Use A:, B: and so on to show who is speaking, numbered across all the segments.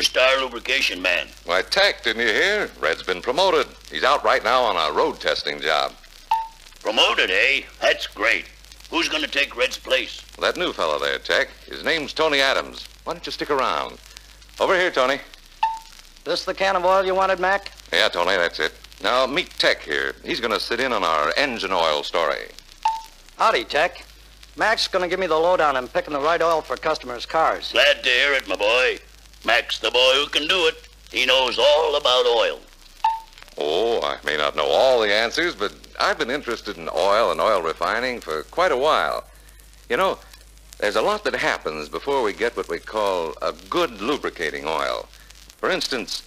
A: your star lubrication man?
B: Why, Tech, didn't you hear? Red's been promoted. He's out right now on a road testing job.
A: Promoted, eh? That's great. Who's going to take Red's place?
B: That new fellow there, Tech, his name's Tony Adams. Why don't you stick around? Over here, Tony.
C: This the can of oil you wanted, Mac?
B: Yeah, Tony, that's it. Now, meet Tech here. He's going to sit in on our engine oil story.
C: Howdy, Tech. Mac's gonna give me the lowdown on picking the right oil for customers' cars.
A: Glad to hear it, my boy. Mac's the boy who can do it. He knows all about oil.
B: Oh, I may not know all the answers, but I've been interested in oil and oil refining for quite a while. You know, there's a lot that happens before we get what we call a good lubricating oil. For instance,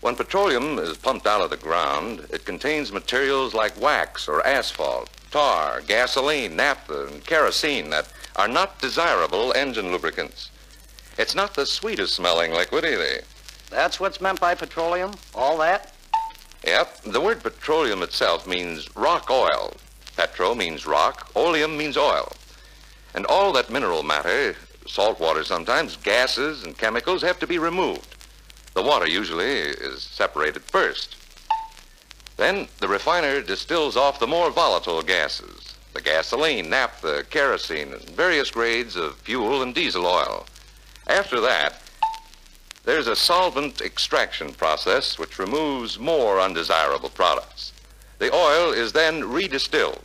B: when petroleum is pumped out of the ground, it contains materials like wax or asphalt, tar, gasoline, naphtha, and kerosene that are not desirable engine lubricants. It's not the sweetest smelling liquid either.
C: That's what's meant by petroleum? All that?
B: Yep, the word petroleum itself means rock oil. Petro means rock, oleum means oil. And all that mineral matter, salt water sometimes, gases and chemicals have to be removed. The water usually is separated first. Then the refiner distills off the more volatile gases, the gasoline, naphtha, kerosene, and various grades of fuel and diesel oil. After that, there's a solvent extraction process which removes more undesirable products. The oil is then redistilled.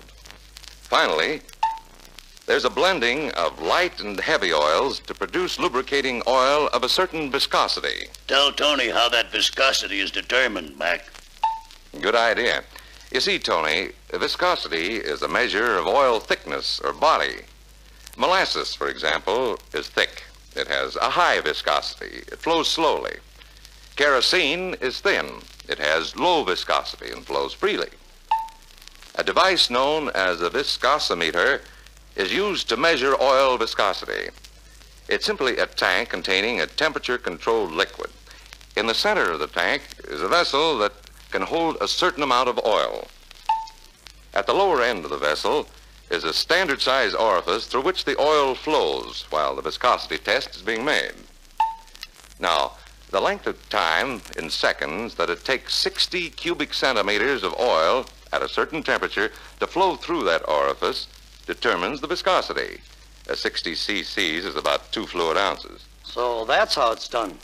B: Finally, there's a blending of light and heavy oils to produce lubricating oil of a certain viscosity.
A: Tell Tony how that viscosity is determined, Mac.
B: Good idea. You see, Tony, viscosity is a measure of oil thickness or body. Molasses, for example, is thick. It has a high viscosity. It flows slowly. Kerosene is thin. It has low viscosity and flows freely. A device known as a viscosimeter is used to measure oil viscosity. It's simply a tank containing a temperature-controlled liquid. In the center of the tank is a vessel that can hold a certain amount of oil. At the lower end of the vessel is a standard size orifice through which the oil flows while the viscosity test is being made. Now, the length of time in seconds that it takes 60 cubic centimeters of oil at a certain temperature to flow through that orifice determines the viscosity. A 60 cc's is about two fluid ounces.
C: So that's how it's done.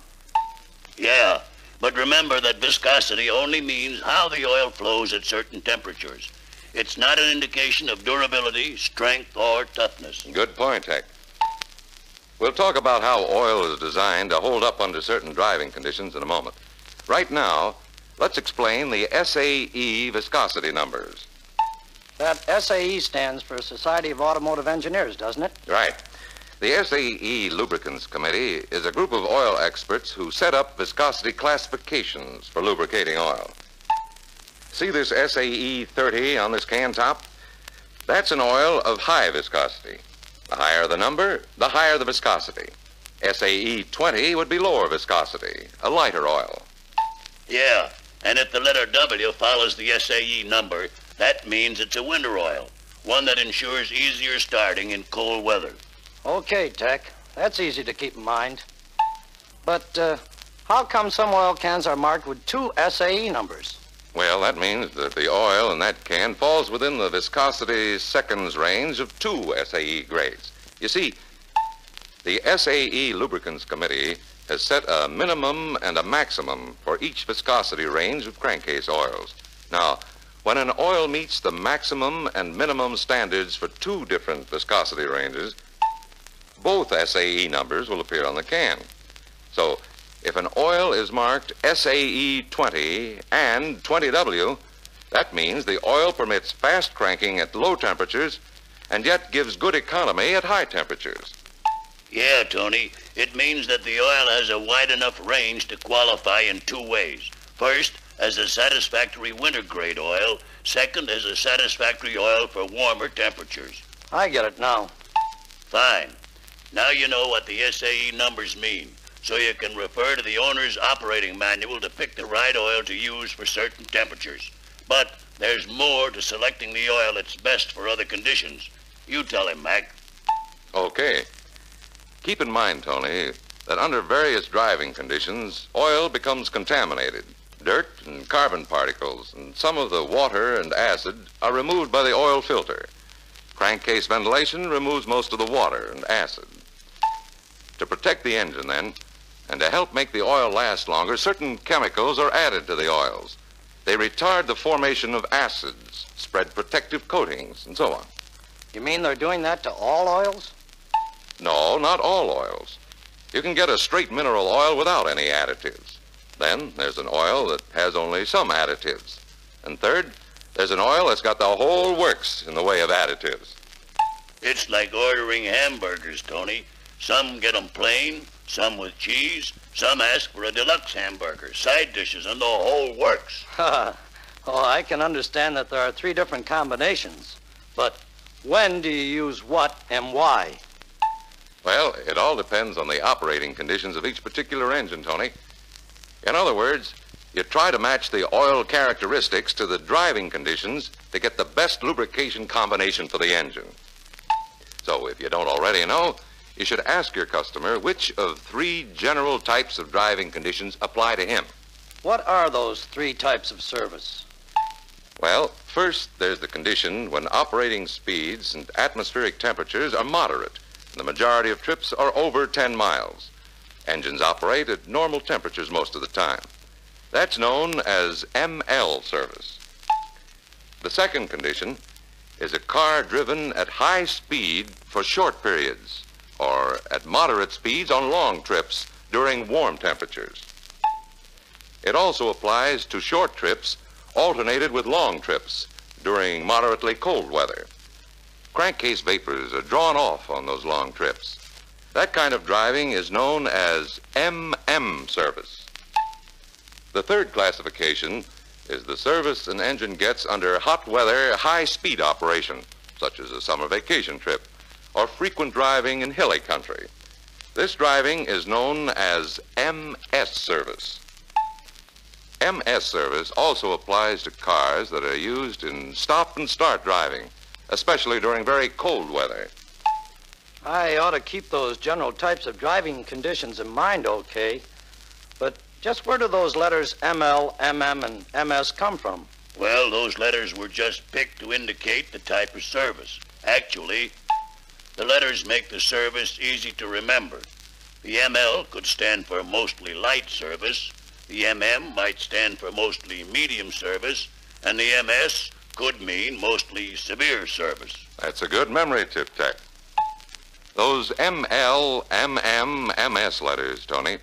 A: Yeah, but remember that viscosity only means how the oil flows at certain temperatures. It's not an indication of durability, strength, or toughness.
B: Good point, Tech. We'll talk about how oil is designed to hold up under certain driving conditions in a moment. Right now, let's explain the SAE viscosity numbers.
C: That SAE stands for Society of Automotive Engineers, doesn't it?
B: Right. The SAE Lubricants Committee is a group of oil experts who set up viscosity classifications for lubricating oil. See this SAE 30 on this can top? That's an oil of high viscosity. The higher the number, the higher the viscosity. SAE 20 would be lower viscosity, a lighter oil.
A: Yeah, and if the letter W follows the SAE number, that means it's a winter oil, one that ensures easier starting in cold weather.
C: Okay, Tech. That's easy to keep in mind. But uh, how come some oil cans are marked with two SAE numbers?
B: Well, that means that the oil in that can falls within the viscosity seconds range of two SAE grades. You see, the SAE Lubricants Committee has set a minimum and a maximum for each viscosity range of crankcase oils. Now, when an oil meets the maximum and minimum standards for two different viscosity ranges, both SAE numbers will appear on the can. So, if an oil is marked SAE 20 and 20W, that means the oil permits fast cranking at low temperatures and yet gives good economy at high temperatures.
A: Yeah, Tony. It means that the oil has a wide enough range to qualify in two ways. First, as a satisfactory winter grade oil. Second, as a satisfactory oil for warmer temperatures.
C: I get it now.
A: Fine. Now you know what the SAE numbers mean, so you can refer to the owner's operating manual to pick the right oil to use for certain temperatures. But there's more to selecting the oil that's best for other conditions. You tell him, Mac.
B: Okay. Keep in mind, Tony, that under various driving conditions, oil becomes contaminated. Dirt and carbon particles and some of the water and acid are removed by the oil filter. Crankcase ventilation removes most of the water and acid. To protect the engine, then, and to help make the oil last longer, certain chemicals are added to the oils. They retard the formation of acids, spread protective coatings, and so on.
C: You mean they're doing that to all oils?
B: No, not all oils. You can get a straight mineral oil without any additives. Then there's an oil that has only some additives. And third, there's an oil that's got the whole works in the way of additives.
A: It's like ordering hamburgers, Tony. Some get 'em plain, some with cheese, some ask for a deluxe hamburger, side dishes, and the whole works.
C: oh, I can understand that there are three different combinations. But when do you use what and why?
B: Well, it all depends on the operating conditions of each particular engine, Tony. In other words, you try to match the oil characteristics to the driving conditions to get the best lubrication combination for the engine. So, if you don't already know, you should ask your customer which of three general types of driving conditions apply to him.
C: What are those three types of service?
B: Well, first, there's the condition when operating speeds and atmospheric temperatures are moderate. and The majority of trips are over 10 miles. Engines operate at normal temperatures most of the time. That's known as ML service. The second condition is a car driven at high speed for short periods or at moderate speeds on long trips during warm temperatures. It also applies to short trips alternated with long trips during moderately cold weather. Crankcase vapors are drawn off on those long trips. That kind of driving is known as MM service. The third classification is the service an engine gets under hot weather, high speed operation, such as a summer vacation trip or frequent driving in hilly country. This driving is known as MS service. MS service also applies to cars that are used in stop and start driving, especially during very cold weather.
C: I ought to keep those general types of driving conditions in mind, okay. But just where do those letters ML, MM, and MS come from?
A: Well, those letters were just picked to indicate the type of service. Actually, the letters make the service easy to remember. The ML could stand for mostly light service, the MM might stand for mostly medium service, and the MS could mean mostly severe service.
B: That's a good memory tip, Tech. Those ML, MM, MS letters, Tony,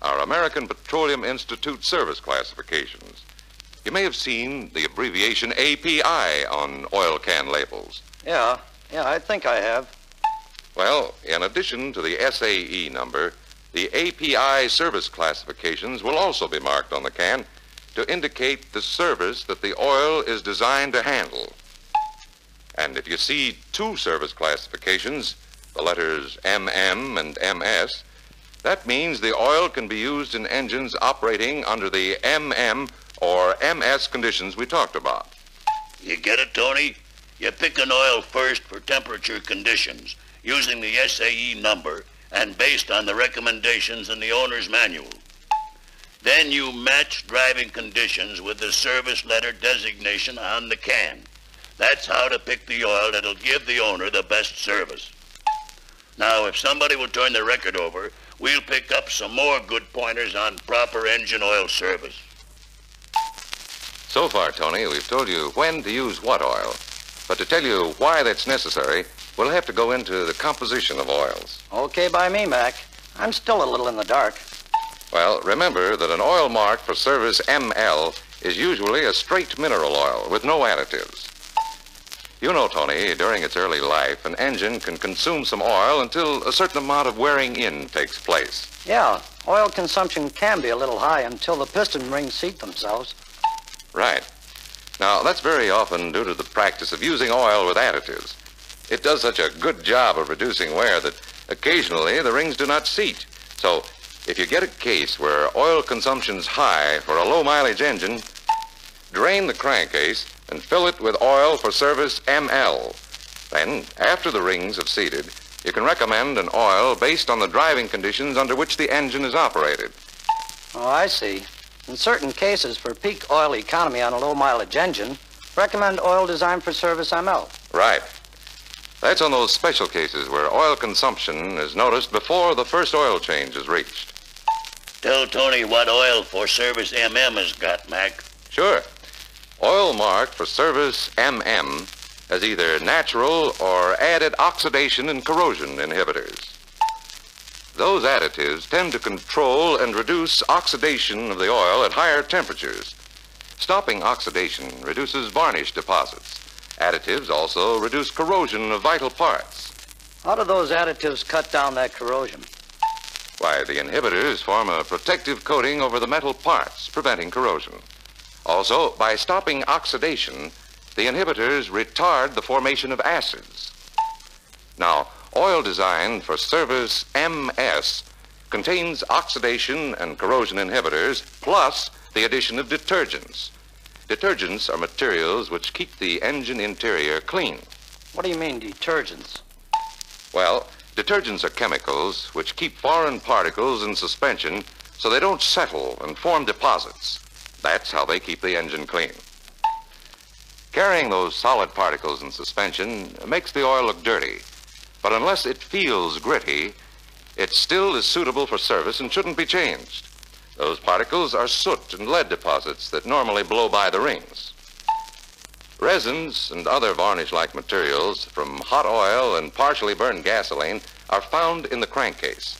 B: are American Petroleum Institute service classifications. You may have seen the abbreviation API on oil can labels.
C: Yeah, yeah, I think I have.
B: Well, in addition to the SAE number, the API service classifications will also be marked on the can to indicate the service that the oil is designed to handle. And if you see two service classifications, the letters MM and MS, that means the oil can be used in engines operating under the MM or MS conditions we talked about.
A: You get it, Tony? You pick an oil first for temperature conditions using the SAE number and based on the recommendations in the owner's manual. Then you match driving conditions with the service letter designation on the can. That's how to pick the oil that'll give the owner the best service. Now, if somebody will turn the record over, we'll pick up some more good pointers on proper engine oil service.
B: So far, Tony, we've told you when to use what oil. But to tell you why that's necessary, we'll have to go into the composition of oils.
C: Okay by me, Mac. I'm still a little in the dark.
B: Well, remember that an oil marked for service ML is usually a straight mineral oil with no additives. You know, Tony, during its early life, an engine can consume some oil until a certain amount of wearing in takes place.
C: Yeah, oil consumption can be a little high until the piston rings seat themselves.
B: Right. Now, that's very often due to the practice of using oil with additives. It does such a good job of reducing wear that occasionally the rings do not seat. So, if you get a case where oil consumption's high for a low mileage engine, drain the crankcase and fill it with oil for service ML. Then, after the rings have seated, You can recommend an oil based on the driving conditions under which the engine is operated.
C: Oh, I see. In certain cases, for peak oil economy on a low mileage engine, recommend oil designed for service ML.
B: Right. That's on those special cases where oil consumption is noticed before the first oil change is reached.
A: Tell Tony what oil for service MM has got, Mac.
B: Sure. Oil marked for service MM has either natural or added oxidation and corrosion inhibitors. Those additives tend to control and reduce oxidation of the oil at higher temperatures. Stopping oxidation reduces varnish deposits. Additives also reduce corrosion of vital parts.
C: How do those additives cut down that corrosion?
B: Why, the inhibitors form a protective coating over the metal parts, preventing corrosion. Also, by stopping oxidation, the inhibitors retard the formation of acids. Now, oil designed for service MS contains oxidation and corrosion inhibitors plus the addition of detergents. Detergents are materials which keep the engine interior clean.
C: What do you mean, detergents?
B: Well, detergents are chemicals which keep foreign particles in suspension so they don't settle and form deposits. That's how they keep the engine clean. Carrying those solid particles in suspension makes the oil look dirty. But unless it feels gritty, it still is suitable for service and shouldn't be changed. Those particles are soot and lead deposits that normally blow by the rings. Resins and other varnish-like materials from hot oil and partially burned gasoline are found in the crankcase.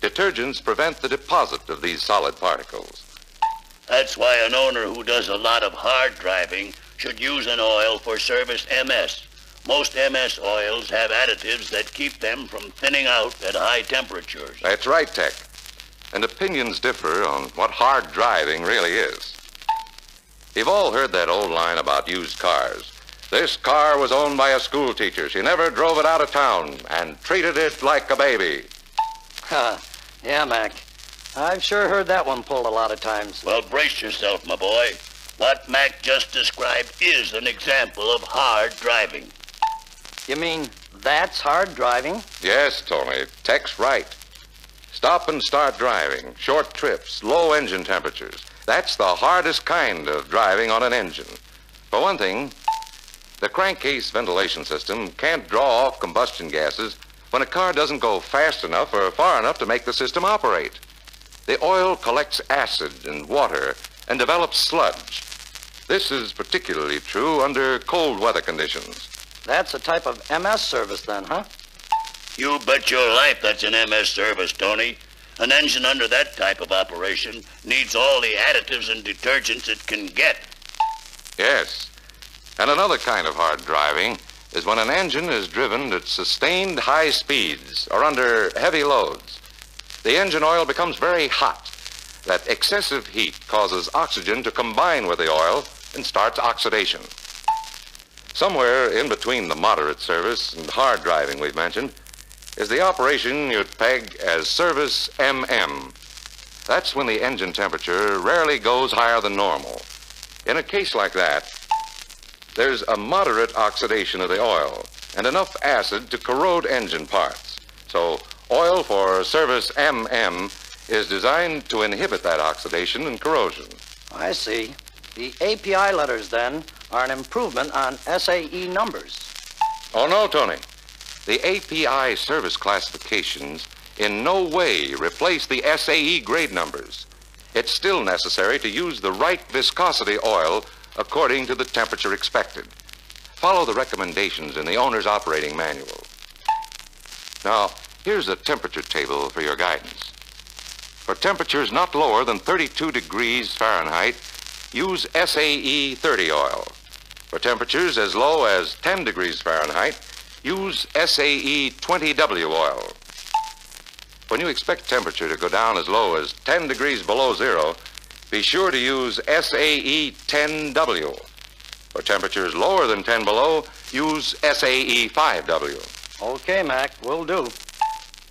B: Detergents prevent the deposit of these solid particles.
A: That's why an owner who does a lot of hard driving should use an oil for service MS. Most MS oils have additives that keep them from thinning out at high temperatures.
B: That's right, Tech. And opinions differ on what hard driving really is. You've all heard that old line about used cars. This car was owned by a school teacher. She never drove it out of town and treated it like a baby.
C: Huh. yeah, Mac. I've sure heard that one pulled a lot of times.
A: Well, brace yourself, my boy. What Mac just described is an example of hard driving.
C: You mean that's hard driving?
B: Yes, Tony. Tech's right. Stop and start driving, short trips, low engine temperatures. That's the hardest kind of driving on an engine. For one thing, the crankcase ventilation system can't draw off combustion gases when a car doesn't go fast enough or far enough to make the system operate. The oil collects acid and water and develops sludge. This is particularly true under cold weather conditions.
C: That's a type of MS service then, huh?
A: You bet your life that's an MS service, Tony. An engine under that type of operation needs all the additives and detergents it can get.
B: Yes. And another kind of hard driving is when an engine is driven at sustained high speeds or under heavy loads. The engine oil becomes very hot. That excessive heat causes oxygen to combine with the oil and starts oxidation. Somewhere in between the moderate service and hard driving we've mentioned is the operation you'd peg as service MM. That's when the engine temperature rarely goes higher than normal. In a case like that, there's a moderate oxidation of the oil and enough acid to corrode engine parts. So, oil for service MM is designed to inhibit that oxidation and corrosion.
C: I see. The API letters, then, are an improvement on SAE numbers.
B: Oh, no, Tony. The API service classifications in no way replace the SAE grade numbers. It's still necessary to use the right viscosity oil according to the temperature expected. Follow the recommendations in the owner's operating manual. Now, here's a temperature table for your guidance. For temperatures not lower than 32 degrees Fahrenheit, use SAE 30 oil. For temperatures as low as 10 degrees Fahrenheit, use SAE 20W oil. When you expect temperature to go down as low as 10 degrees below zero, be sure to use SAE 10W. For temperatures lower than 10 below, use SAE 5W.
C: Okay, Mac, will do.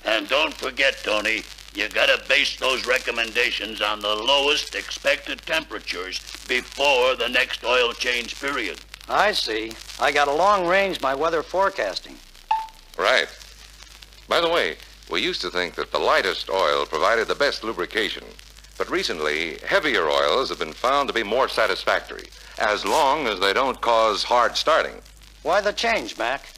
A: And don't forget, Tony, you gotta base those recommendations on the lowest expected temperatures before the next oil change period.
C: I see. I got a long range my weather forecasting.
B: Right. By the way, we used to think that the lightest oil provided the best lubrication. But recently, heavier oils have been found to be more satisfactory, as long as they don't cause hard starting.
C: Why the change, Mac?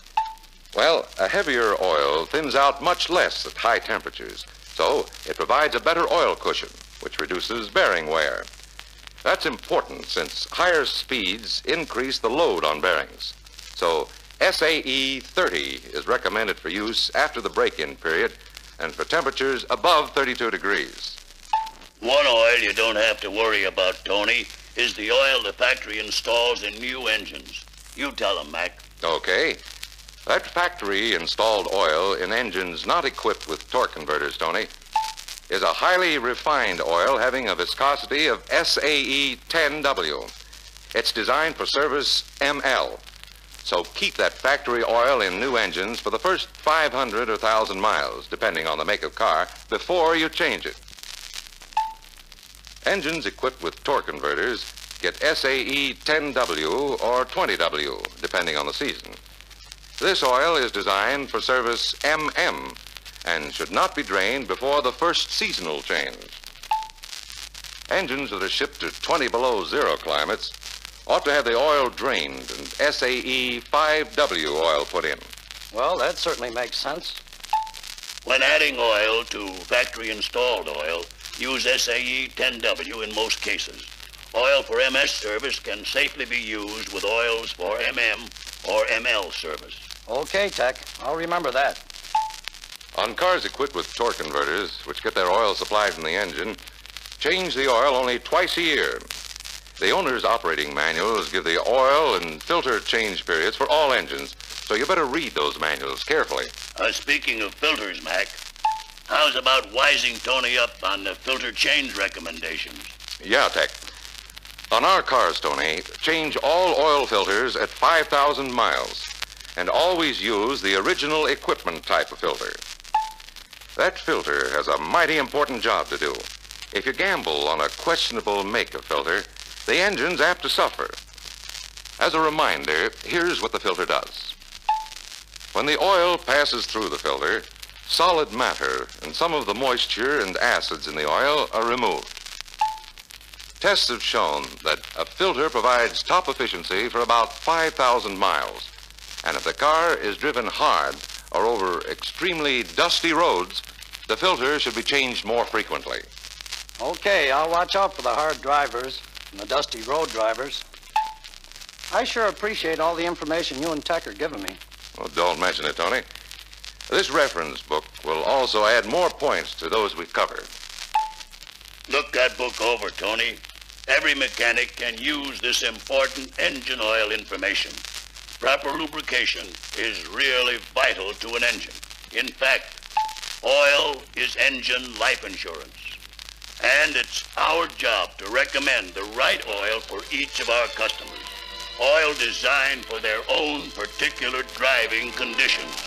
B: Well, a heavier oil thins out much less at high temperatures, so it provides a better oil cushion, which reduces bearing wear. That's important since higher speeds increase the load on bearings. So SAE 30 is recommended for use after the break-in period and for temperatures above 32 degrees.
A: One oil you don't have to worry about, Tony, is the oil the factory installs in new engines. You tell 'em, Mac.
B: Okay. That factory installed oil in engines not equipped with torque converters, Tony, is a highly refined oil having a viscosity of SAE 10W. It's designed for service ML. So keep that factory oil in new engines for the first 500 or 1,000 miles, depending on the make of car, before you change it. Engines equipped with torque converters get SAE 10W or 20W, depending on the season. This oil is designed for service MM and should not be drained before the first seasonal change. Engines that are shipped to 20 below zero climates ought to have the oil drained and SAE 5W oil put in.
C: Well, that certainly makes sense.
A: When adding oil to factory installed oil, use SAE 10W in most cases. Oil for MS service can safely be used with oils for MM or ML service.
C: Okay, Tech. I'll remember that.
B: On cars equipped with torque converters, which get their oil supplied from the engine, change the oil only twice a year. The owner's operating manuals give the oil and filter change periods for all engines, so you better read those manuals carefully.
A: Uh, speaking of filters, Mac, how's about wising Tony up on the filter change recommendations?
B: Yeah, Tech. On our cars, Tony, change all oil filters at 5,000 miles and always use the original equipment type of filter. That filter has a mighty important job to do. If you gamble on a questionable make of filter, the engine's apt to suffer. As a reminder, here's what the filter does. When the oil passes through the filter, solid matter and some of the moisture and acids in the oil are removed. Tests have shown that a filter provides top efficiency for about 5,000 miles. And if the car is driven hard or over extremely dusty roads, the filter should be changed more frequently.
C: Okay, I'll watch out for the hard drivers and the dusty road drivers. I sure appreciate all the information you and Tech are giving me.
B: Well, don't mention it, Tony. This reference book will also add more points to those we've covered.
A: Look that book over, Tony. Every mechanic can use this important engine oil information. Proper lubrication is really vital to an engine. In fact, oil is engine life insurance. And it's our job to recommend the right oil for each of our customers. Oil designed for their own particular driving conditions.